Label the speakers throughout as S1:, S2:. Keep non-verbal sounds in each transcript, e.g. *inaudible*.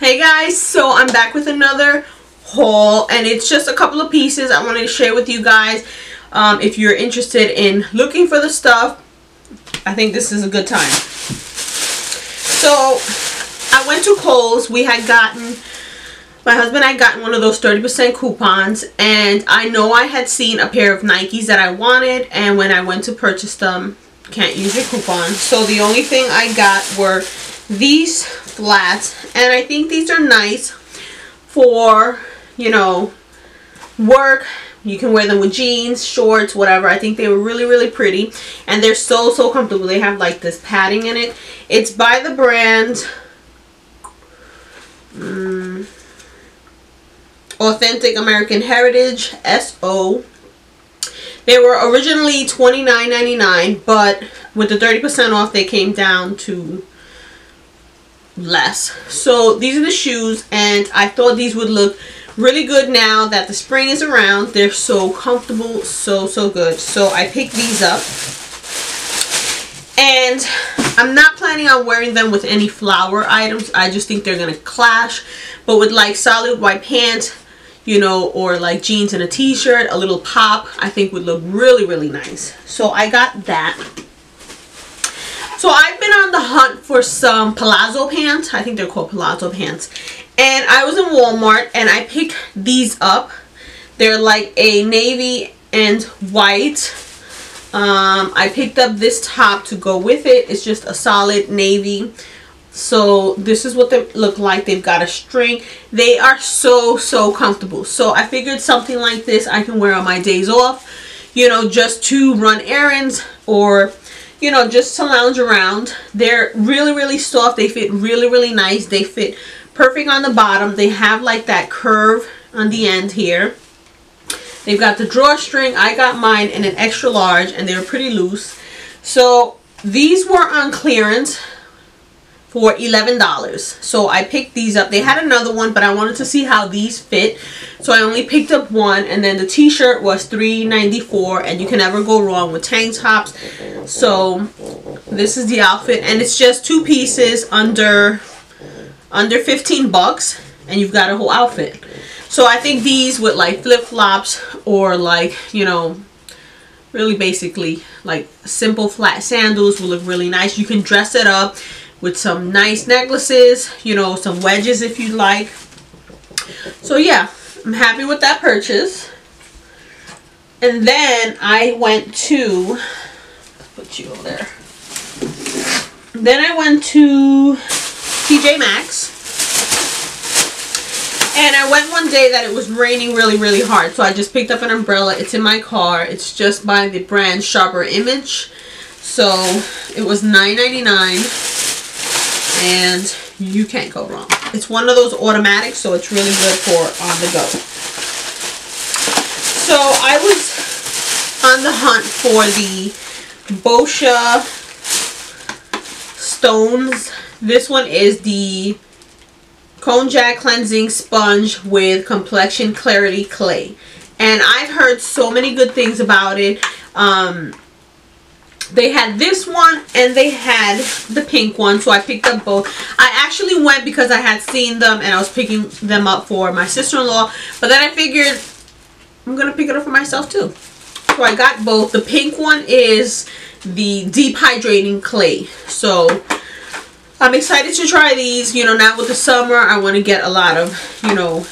S1: Hey guys, so I'm back with another haul and it's just a couple of pieces I wanted to share with you guys. Um, if you're interested in looking for the stuff, I think this is a good time. So I went to Kohl's. We had gotten, my husband had gotten one of those 30% coupons and I know I had seen a pair of Nikes that I wanted and when I went to purchase them, can't use your coupon. So the only thing I got were these flats and I think these are nice for you know work. You can wear them with jeans shorts whatever. I think they were really really pretty and they're so so comfortable. They have like this padding in it. It's by the brand um, authentic American Heritage SO they were originally $29.99 but with the 30% off they came down to less. So these are the shoes and I thought these would look really good now that the spring is around. They're so comfortable, so, so good. So I picked these up. And I'm not planning on wearing them with any flower items. I just think they're going to clash. But with like solid white pants, you know, or like jeans and a t-shirt, a little pop, I think would look really, really nice. So I got that. So I've been on the hunt for some palazzo pants. I think they're called palazzo pants. And I was in Walmart and I picked these up. They're like a navy and white. Um, I picked up this top to go with it. It's just a solid navy. So this is what they look like. They've got a string. They are so, so comfortable. So I figured something like this I can wear on my days off. You know, just to run errands or you know, just to lounge around. They're really, really soft. They fit really, really nice. They fit perfect on the bottom. They have like that curve on the end here. They've got the drawstring. I got mine in an extra large and they were pretty loose. So these were on clearance for $11. So I picked these up. They had another one, but I wanted to see how these fit. So I only picked up one. And then the t-shirt was $3.94. And you can never go wrong with tank tops. So this is the outfit. And it's just two pieces under, under 15 bucks. And you've got a whole outfit. So I think these with like flip-flops or like, you know, really basically like simple flat sandals will look really nice. You can dress it up with some nice necklaces, you know, some wedges if you like. So yeah, I'm happy with that purchase. And then I went to, put you over there. Then I went to TJ Maxx. And I went one day that it was raining really, really hard. So I just picked up an umbrella. It's in my car. It's just by the brand Sharper Image. So it was $9.99 and you can't go wrong. It's one of those automatics, so it's really good for on the go. So I was on the hunt for the Boscia Stones. This one is the Konjac Cleansing Sponge with Complexion Clarity Clay. And I've heard so many good things about it. Um, they had this one and they had the pink one so I picked up both. I actually went because I had seen them and I was picking them up for my sister-in-law but then I figured I'm gonna pick it up for myself too. So I got both. The pink one is the deep hydrating clay. So I'm excited to try these. You know now with the summer I want to get a lot of you know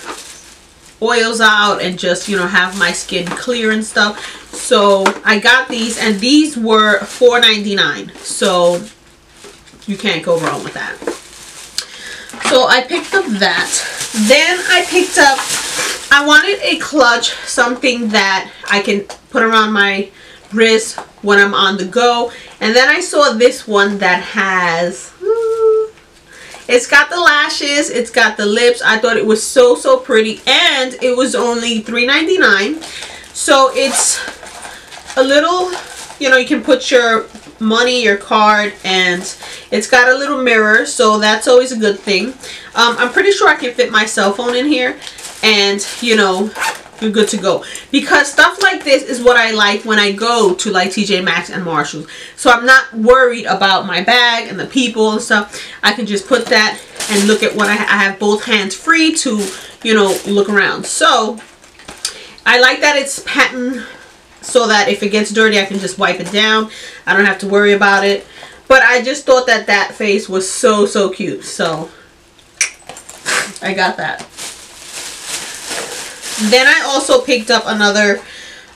S1: oils out and just you know have my skin clear and stuff so I got these and these were $4.99 so you can't go wrong with that so I picked up that then I picked up I wanted a clutch something that I can put around my wrist when I'm on the go and then I saw this one that has it's got the lashes. It's got the lips. I thought it was so, so pretty. And it was only $3.99. So it's a little, you know, you can put your money, your card, and it's got a little mirror. So that's always a good thing. Um, I'm pretty sure I can fit my cell phone in here. And, you know, you're good to go. Because stuff like this is what I like when I go to like TJ Maxx and Marshalls. So I'm not worried about my bag and the people and stuff. I can just put that and look at what I, I have both hands free to, you know, look around. So I like that it's patent so that if it gets dirty I can just wipe it down. I don't have to worry about it. But I just thought that that face was so, so cute. So I got that. Then I also picked up another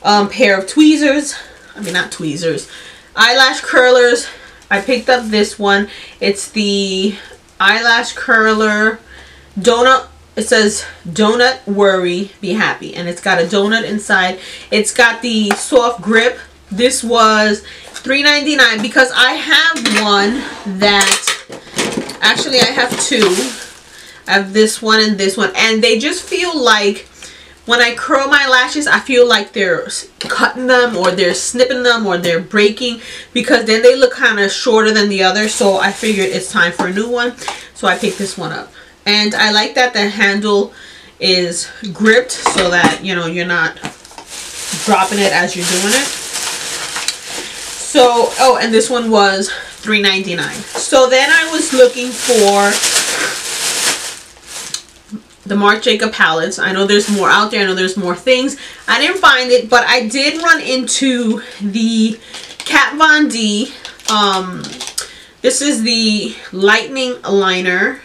S1: um, pair of tweezers. I mean, not tweezers. Eyelash curlers. I picked up this one. It's the eyelash curler donut. It says donut worry be happy and it's got a donut inside. It's got the soft grip. This was $3.99 because I have one that actually I have two. I have this one and this one and they just feel like when I curl my lashes, I feel like they're cutting them or they're snipping them or they're breaking because then they look kind of shorter than the other. So I figured it's time for a new one. So I picked this one up. And I like that the handle is gripped so that, you know, you're not dropping it as you're doing it. So, oh, and this one was $3.99. So then I was looking for the Marc Jacob palettes. I know there's more out there. I know there's more things. I didn't find it, but I did run into the Kat Von D. Um, this is the Lightning Liner.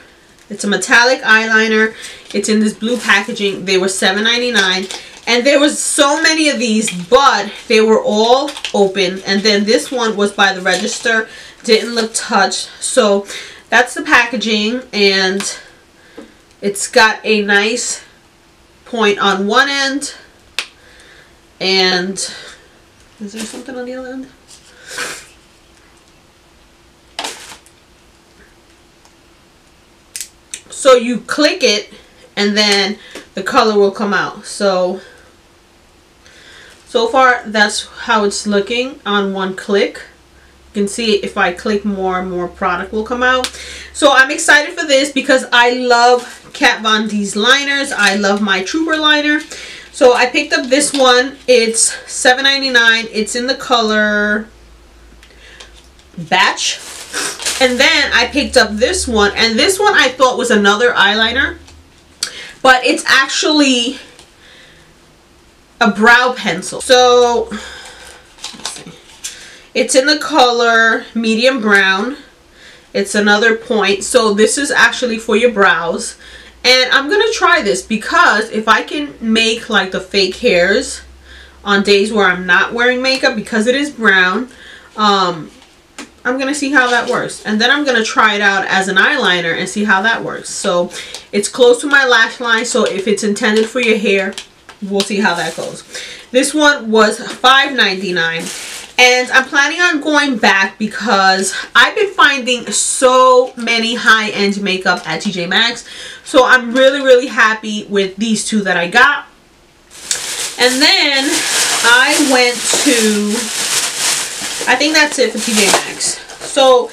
S1: It's a metallic eyeliner. It's in this blue packaging. They were $7.99. And there was so many of these, but they were all open. And then this one was by the register. Didn't look touched. So that's the packaging. And it's got a nice point on one end. And is there something on the other end? So you click it and then the color will come out. So, so far that's how it's looking on one click. You can see if I click more, more product will come out. So I'm excited for this because I love Kat Von D's liners. I love my Trooper liner. So I picked up this one. It's $7.99. It's in the color Batch. And then I picked up this one. And this one I thought was another eyeliner. But it's actually a brow pencil. So, it's in the color medium brown. It's another point. So this is actually for your brows. And I'm going to try this because if I can make like the fake hairs on days where I'm not wearing makeup because it is brown, um, I'm going to see how that works. And then I'm going to try it out as an eyeliner and see how that works. So it's close to my lash line. So if it's intended for your hair, we'll see how that goes. This one was $5.99. And I'm planning on going back because I've been finding so many high-end makeup at TJ Maxx. So I'm really, really happy with these two that I got. And then I went to, I think that's it for TJ Maxx. So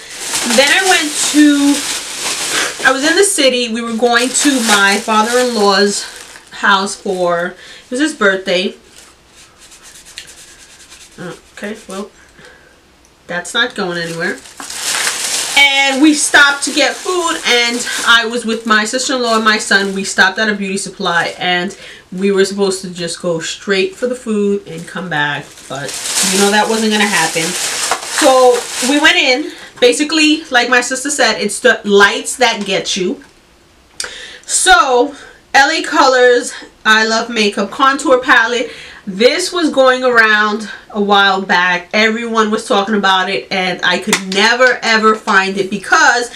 S1: then I went to, I was in the city. We were going to my father-in-law's house for, it was his birthday. Okay, well, that's not going anywhere. And we stopped to get food and I was with my sister-in-law and my son. We stopped at a beauty supply and we were supposed to just go straight for the food and come back. But, you know, that wasn't going to happen. So, we went in. Basically, like my sister said, it's the lights that get you. So, LA Colors I Love Makeup Contour Palette. This was going around a while back. Everyone was talking about it and I could never ever find it because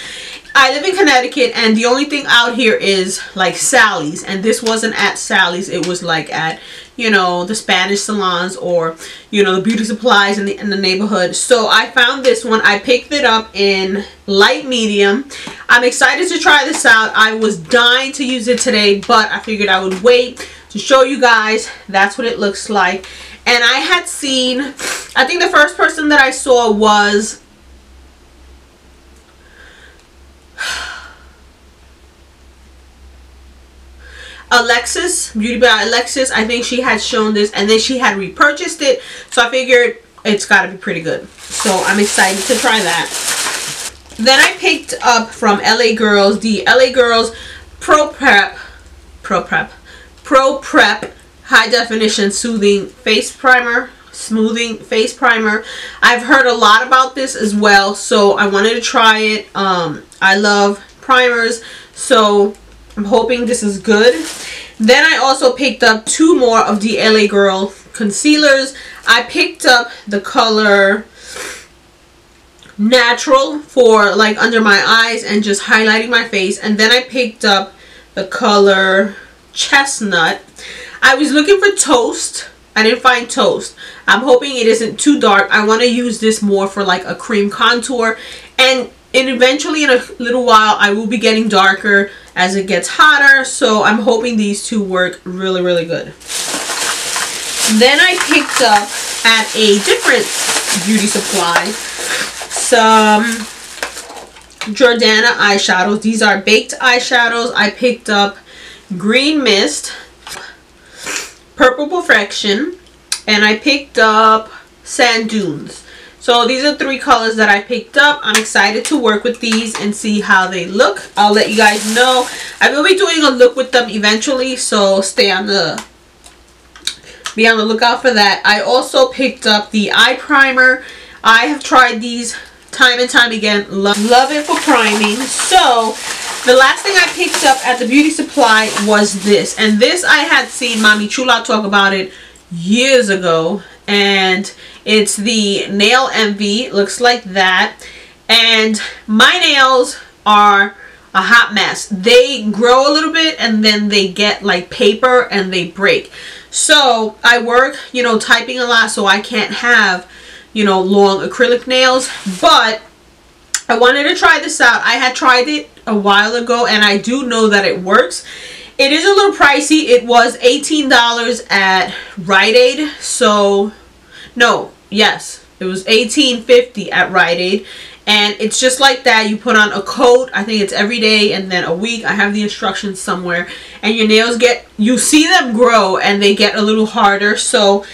S1: I live in Connecticut and the only thing out here is like Sally's and this wasn't at Sally's. It was like at, you know, the Spanish salons or, you know, the beauty supplies in the, in the neighborhood. So I found this one. I picked it up in light medium. I'm excited to try this out. I was dying to use it today, but I figured I would wait to show you guys that's what it looks like and I had seen I think the first person that I saw was *sighs* Alexis, Beauty by Alexis. I think she had shown this and then she had repurchased it. So I figured it's got to be pretty good. So I'm excited to try that. Then I picked up from LA Girls the LA Girls Pro Prep, Pro Prep, Pro Prep High Definition Soothing Face Primer smoothing face primer. I've heard a lot about this as well so i wanted to try it. Um i love primers so i'm hoping this is good. Then i also picked up two more of the la girl concealers. I picked up the color natural for like under my eyes and just highlighting my face. And then i picked up the color chestnut i was looking for toast I didn't find toast. I'm hoping it isn't too dark. I want to use this more for like a cream contour. And, and eventually in a little while I will be getting darker as it gets hotter. So I'm hoping these two work really, really good. Then I picked up at a different beauty supply some Jordana eyeshadows. These are baked eyeshadows. I picked up Green Mist Purple Perfection, and I picked up Sand Dunes. So these are three colors that I picked up. I'm excited to work with these and see how they look. I'll let you guys know. I will be doing a look with them eventually, so stay on the be on the lookout for that. I also picked up the eye primer. I have tried these time and time again. Love, love it for priming. So the last thing I picked up at the beauty supply was this. And this I had seen Mommy Chula talk about it years ago. And it's the Nail Envy. looks like that. And my nails are a hot mess. They grow a little bit and then they get like paper and they break. So I work, you know, typing a lot so I can't have, you know, long acrylic nails. But I wanted to try this out. I had tried it a while ago and I do know that it works. It is a little pricey. It was $18 at Rite Aid. So, no, yes. It was $18.50 at Rite Aid. And it's just like that. You put on a coat. I think it's every day and then a week. I have the instructions somewhere. And your nails get, you see them grow and they get a little harder. So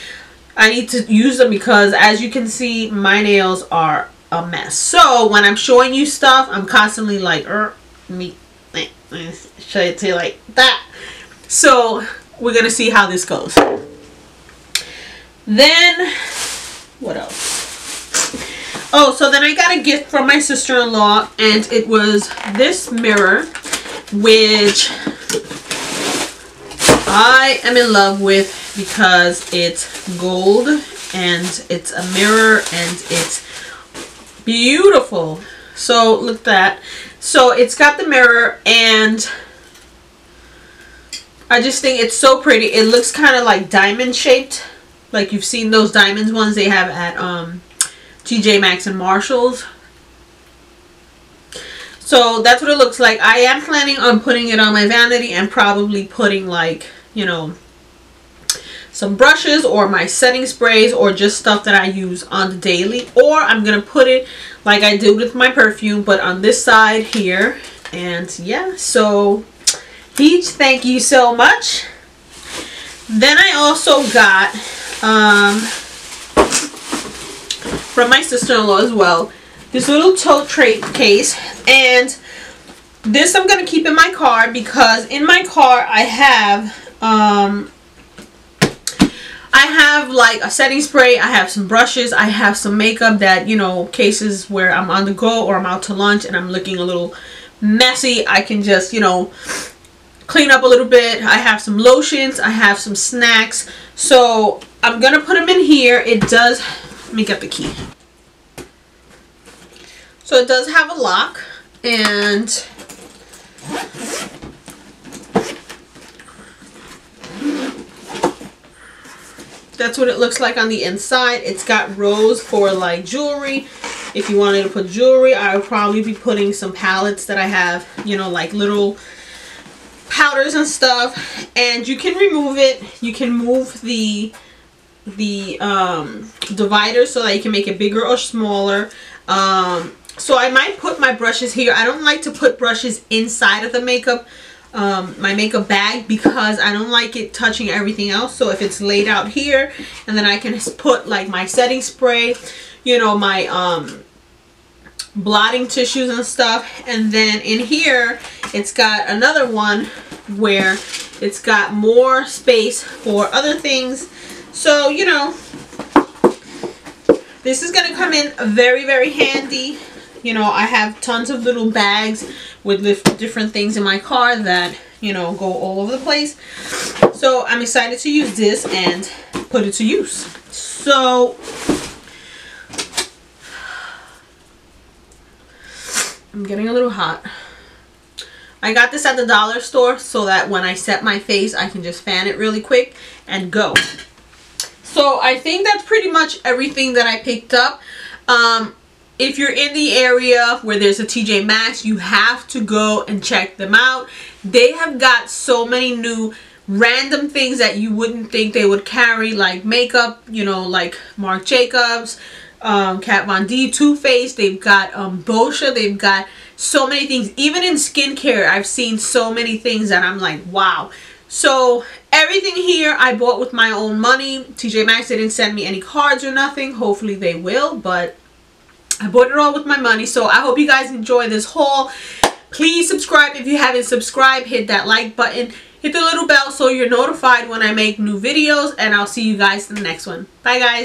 S1: I need to use them because as you can see, my nails are a mess. So when I'm showing you stuff, I'm constantly like, er, me, show it to you like that. So we're gonna see how this goes. Then, what else? Oh, so then I got a gift from my sister-in-law, and it was this mirror, which I am in love with because it's gold and it's a mirror and it's beautiful. So look at that. So it's got the mirror and I just think it's so pretty. It looks kind of like diamond shaped. Like you've seen those diamonds ones they have at um, TJ Maxx and Marshalls. So that's what it looks like. I am planning on putting it on my vanity and probably putting like, you know, some brushes or my setting sprays or just stuff that I use on the daily. Or I'm to put it like I did with my perfume but on this side here. And yeah, so Peach, thank you so much. Then I also got um, from my sister-in-law as well this little tote tray case and this I'm to keep in my car because in my car I have um, have like a setting spray, I have some brushes, I have some makeup that, you know, cases where I'm on the go or I'm out to lunch and I'm looking a little messy, I can just, you know, clean up a little bit. I have some lotions, I have some snacks. So I'm going to put them in here. It does, let me get the key. So it does have a lock and that's what it looks like on the inside. It's got rows for like jewelry. If you wanted to put jewelry, I would probably be putting some palettes that I have, you know, like little powders and stuff. And you can remove it. You can move the the um, divider so that you can make it bigger or smaller. Um, so I might put my brushes here. I don't like to put brushes inside of the makeup um, my makeup bag because I don't like it touching everything else. So if it's laid out here and then I can put like my setting spray, you know, my um, blotting tissues and stuff. And then in here, it's got another one where it's got more space for other things. So, you know, this is going to come in very, very handy. You know, I have tons of little bags with different things in my car that, you know, go all over the place. So I'm excited to use this and put it to use. So I'm getting a little hot. I got this at the dollar store so that when I set my face, I can just fan it really quick and go. So I think that's pretty much everything that I picked up. Um, if you're in the area where there's a TJ Maxx, you have to go and check them out. They have got so many new random things that you wouldn't think they would carry like makeup, you know, like Marc Jacobs, um, Kat Von D, Too Faced. They've got um, Boscia. They've got so many things. Even in skincare, I've seen so many things that I'm like, wow. So everything here I bought with my own money. TJ Maxx didn't send me any cards or nothing. Hopefully they will, but I bought it all with my money. So I hope you guys enjoy this haul. Please subscribe if you haven't subscribed. Hit that like button. Hit the little bell so you're notified when I make new videos. And I'll see you guys in the next one. Bye guys.